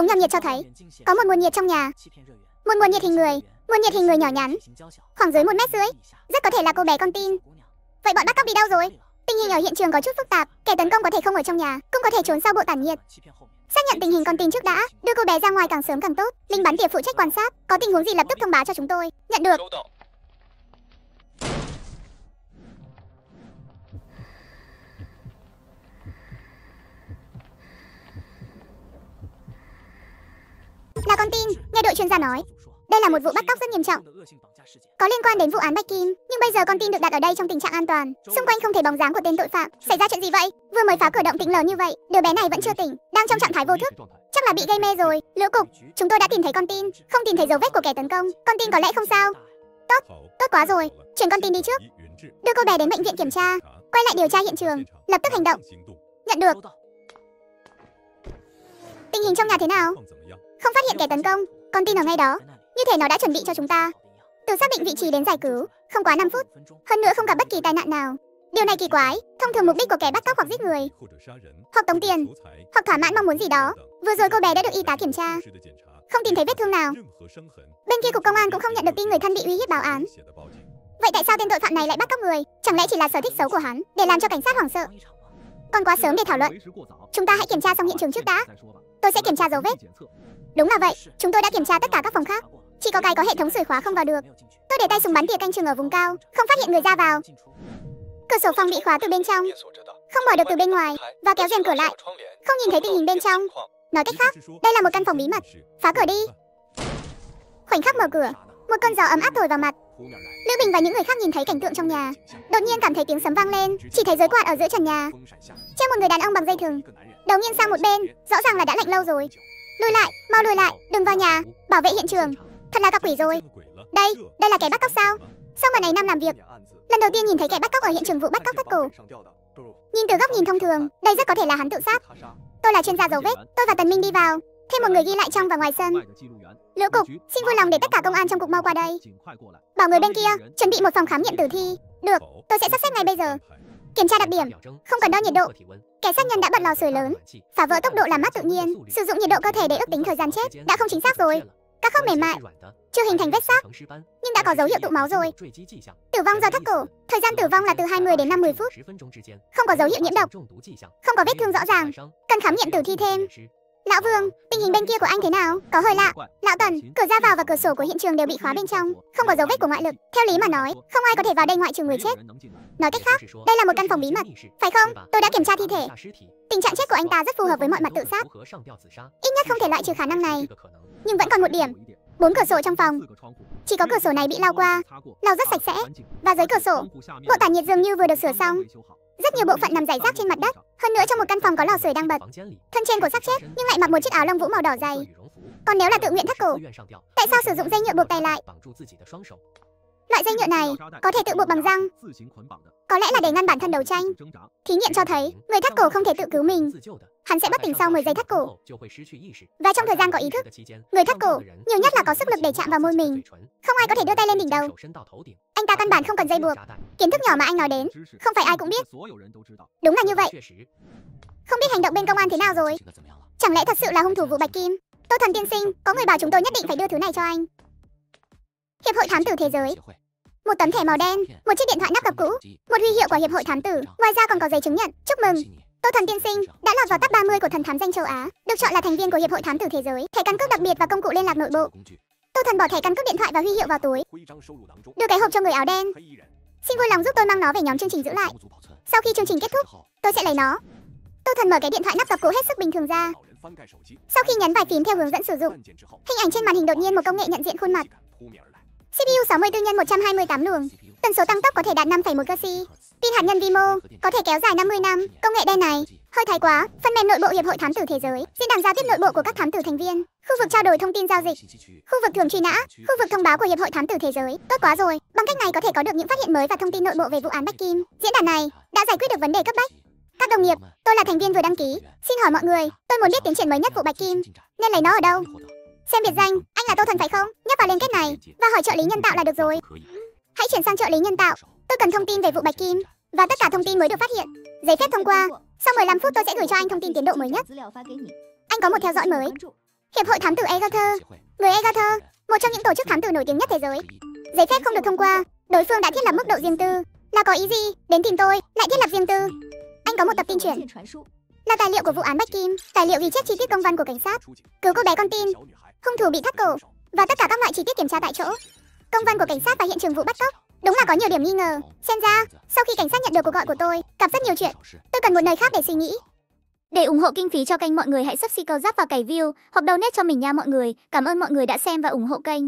Ống nhòm nhiệt cho thấy có một nguồn nhiệt trong nhà. Một nguồn nhiệt hình người, nguồn nhiệt hình người nhỏ nhắn, khoảng dưới một mét rưỡi. Rất có thể là cô bé con tin. Vậy bọn bắt cóc đi đâu rồi? Tình hình ở hiện trường có chút phức tạp, kẻ tấn công có thể không ở trong nhà, cũng có thể trốn sau bộ tản nhiệt. Xác nhận tình hình con tin trước đã, đưa cô bé ra ngoài càng sớm càng tốt. Linh bắn tỉa phụ trách quan sát, có tình huống gì lập tức thông báo cho chúng tôi. Nhận được. Là tin, nghe đội chuyên gia nói. Đây là một vụ bắt cóc rất nghiêm trọng. Có liên quan đến vụ án Bạch Kim, nhưng bây giờ con tin được đặt ở đây trong tình trạng an toàn. Xung quanh không thấy bóng dáng của tên tội phạm. Xảy ra chuyện gì vậy? Vừa mới phá cửa động tĩnh lớn như vậy, đứa bé này vẫn chưa tỉnh, đang trong trạng thái vô thức. Chắc là bị gây mê rồi. Lữ cục, chúng tôi đã tìm thấy con tin, không tìm thấy dấu vết của kẻ tấn công. Con tin có lẽ không sao. Tốt, tốt quá rồi. Chuyển con tin đi trước. Đưa cô bé đến bệnh viện kiểm tra, quay lại điều tra hiện trường, lập tức hành động. Nhận được. Tình hình trong nhà thế nào? Không phát hiện kẻ tấn công, con tin ở ngay đó. Như thể nó đã chuẩn bị cho chúng ta. Từ xác định vị trí đến giải cứu, không quá 5 phút. Hơn nữa không gặp bất kỳ tai nạn nào. Điều này kỳ quái, thông thường mục đích của kẻ bắt cóc hoặc giết người, hoặc tống tiền, hoặc thỏa mãn mong muốn gì đó. Vừa rồi cô bé đã được y tá kiểm tra, không tìm thấy vết thương nào. Bên kia cục công an cũng không nhận được tin người thân bị uy hiếp báo án. Vậy tại sao tên tội phạm này lại bắt cóc người? Chẳng lẽ chỉ là sở thích xấu của hắn, để làm cho cảnh sát hoảng sợ? Còn quá sớm để thảo luận. Chúng ta hãy kiểm tra xong hiện trường trước đã. Tôi sẽ kiểm tra dấu vết. Đúng là vậy, chúng tôi đã kiểm tra tất cả các phòng khác. Chỉ có cái có hệ thống sưởi khóa không vào được. Tôi để tay súng bắn tỉa canh chừng ở vùng cao, không phát hiện người ra vào. Cửa sổ phòng bị khóa từ bên trong, không mở được từ bên ngoài và kéo rèm cửa lại, không nhìn thấy tình hình bên trong. Nói cách khác, đây là một căn phòng bí mật. Phá cửa đi. Khoảnh khắc mở cửa, một cơn gió ấm áp thổi vào mặt. Lữ Bình và những người khác nhìn thấy cảnh tượng trong nhà, đột nhiên cảm thấy tiếng sấm vang lên, chỉ thấy giới quạt ở giữa trần nhà, treo một người đàn ông bằng dây thừng, đầu nghiêng sang một bên, rõ ràng là đã lạnh lâu rồi. Lùi lại, mau lùi lại, đừng vào nhà, bảo vệ hiện trường. Thật là gặp quỷ rồi. Đây, đây là kẻ bắt cóc sao? Sau mà này năm làm việc, lần đầu tiên nhìn thấy kẻ bắt cóc ở hiện trường vụ bắt cóc thất cổ. Nhìn từ góc nhìn thông thường, đây rất có thể là hắn tự sát. Tôi là chuyên gia dấu vết, tôi và Tần Minh đi vào, thêm một người ghi lại trong và ngoài sân. Lữ cục, xin vui lòng để tất cả công an trong cục mau qua đây. Bảo người bên kia chuẩn bị một phòng khám nghiệm tử thi. Được, tôi sẽ sắp xếp ngay bây giờ. Kiểm tra đặc điểm, không cần đo nhiệt độ. Kẻ sát nhân đã bật lò sưởi lớn, phá vỡ tốc độ làm mát tự nhiên, sử dụng nhiệt độ cơ thể để ước tính thời gian chết, đã không chính xác rồi. Các khớp mềm mại, chưa hình thành vết xác, nhưng đã có dấu hiệu tụ máu rồi. Tử vong do thắt cổ, thời gian tử vong là từ 20 đến 50 phút. Không có dấu hiệu nhiễm độc, không có vết thương rõ ràng, cần khám nghiệm tử thi thêm. Lão Vương, tình hình bên kia của anh thế nào? Có hơi lạ. Lão Tần, cửa ra vào và cửa sổ của hiện trường đều bị khóa bên trong, không có dấu vết của ngoại lực. Theo lý mà nói, không ai có thể vào đây ngoại trừ người chết. Nói cách khác, đây là một căn phòng bí mật, phải không? Tôi đã kiểm tra thi thể. Tình trạng chết của anh ta rất phù hợp với mọi mặt tự sát. Ít nhất không thể loại trừ khả năng này. Nhưng vẫn còn một điểm. Bốn cửa sổ trong phòng. Chỉ có cửa sổ này bị lau qua, lau rất sạch sẽ. Và dưới cửa sổ, bộ tản nhiệt dường như vừa được sửa xong. Rất nhiều bộ phận nằm rải rác trên mặt đất. Hơn nữa trong một căn phòng có lò sưởi đang bật. Thân trên của xác chết nhưng lại mặc một chiếc áo lông vũ màu đỏ dày. Còn nếu là tự nguyện thắt cổ, tại sao sử dụng dây nhựa buộc tay lại? Loại dây nhựa này có thể tự buộc bằng răng. Có lẽ là để ngăn bản thân đấu tranh. Thí nghiệm cho thấy, người thắt cổ không thể tự cứu mình. Hắn sẽ bất tỉnh sau 10 giây thắt cổ. Và trong thời gian có ý thức, người thắt cổ nhiều nhất là có sức lực để chạm vào môi mình. Không ai có thể đưa tay lên đỉnh đầu. Anh ta căn bản không cần dây buộc. Kiến thức nhỏ mà anh nói đến, không phải ai cũng biết. Đúng là như vậy. Không biết hành động bên công an thế nào rồi? Chẳng lẽ thật sự là hung thủ vụ Bạch Kim? Tô Thần tiên sinh, có người bảo chúng tôi nhất định phải đưa thứ này cho anh. Hiệp hội thám tử thế giới. Một tấm thẻ màu đen, một chiếc điện thoại nắp cặp cũ, một huy hiệu của Hiệp hội thám tử, ngoài ra còn có giấy chứng nhận. Chúc mừng, Tô Thần tiên sinh đã lọt vào top 30 của thần thám danh châu Á, được chọn là thành viên của Hiệp hội thám tử thế giới, thẻ căn cước đặc biệt và công cụ liên lạc nội bộ. Tô Thần bỏ thẻ căn cước điện thoại và huy hiệu vào túi, đưa cái hộp cho người áo đen. Xin vui lòng giúp tôi mang nó về nhóm chương trình giữ lại. Sau khi chương trình kết thúc, tôi sẽ lấy nó. Tô Thần mở cái điện thoại nắp cặp cũ hết sức bình thường ra. Sau khi nhấn vài phím theo hướng dẫn sử dụng, hình ảnh trên màn hình đột nhiên một công nghệ nhận diện khuôn mặt. CPU 64 x 128 luồng, tần số tăng tốc có thể đạt 5,1 GHz. Pin hạt nhân vi mô có thể kéo dài 50 năm. Công nghệ đen này hơi thái quá. Phần mềm nội bộ hiệp hội thám tử thế giới, diễn đàn giao tiếp nội bộ của các thám tử thành viên, khu vực trao đổi thông tin giao dịch, khu vực thường truy nã, khu vực thông báo của hiệp hội thám tử thế giới. Tốt quá rồi. Bằng cách này có thể có được những phát hiện mới và thông tin nội bộ về vụ án Bách Kim. Diễn đàn này đã giải quyết được vấn đề cấp bách. Các đồng nghiệp, tôi là thành viên vừa đăng ký. Xin hỏi mọi người, tôi muốn biết tiến triển mới nhất vụ Bạch Kim, nên lấy nó ở đâu? Xem biệt danh, anh là Tô Thần phải không? Nhấp vào liên kết này và hỏi trợ lý nhân tạo là được rồi. Hãy chuyển sang trợ lý nhân tạo. Tôi cần thông tin về vụ Bạch Kim và tất cả thông tin mới được phát hiện. Giấy phép thông qua. Sau 15 phút tôi sẽ gửi cho anh thông tin tiến độ mới nhất. Anh có một theo dõi mới. Hiệp hội thám tử Agatha. Người Agatha, một trong những tổ chức thám tử nổi tiếng nhất thế giới. Giấy phép không được thông qua, đối phương đã thiết lập mức độ riêng tư. Là có ý gì? Đến tìm tôi, lại thiết lập riêng tư. Anh có một tập tin truyền. Là tài liệu của vụ án Bách Kim, tài liệu ghi chép chi tiết công văn của cảnh sát, cứu cô bé con tin, hung thủ bị thắt cổ và tất cả các loại chi tiết kiểm tra tại chỗ. Công văn của cảnh sát và hiện trường vụ bắt cóc Đúng là có nhiều điểm nghi ngờ. Xem ra, sau khi cảnh sát nhận được cuộc gọi của tôi, gặp rất nhiều chuyện. Tôi cần một nơi khác để suy nghĩ. Để ủng hộ kinh phí cho kênh mọi người hãy subscribe và cày view hoặc donate cho mình nha mọi người. Cảm ơn mọi người đã xem và ủng hộ kênh.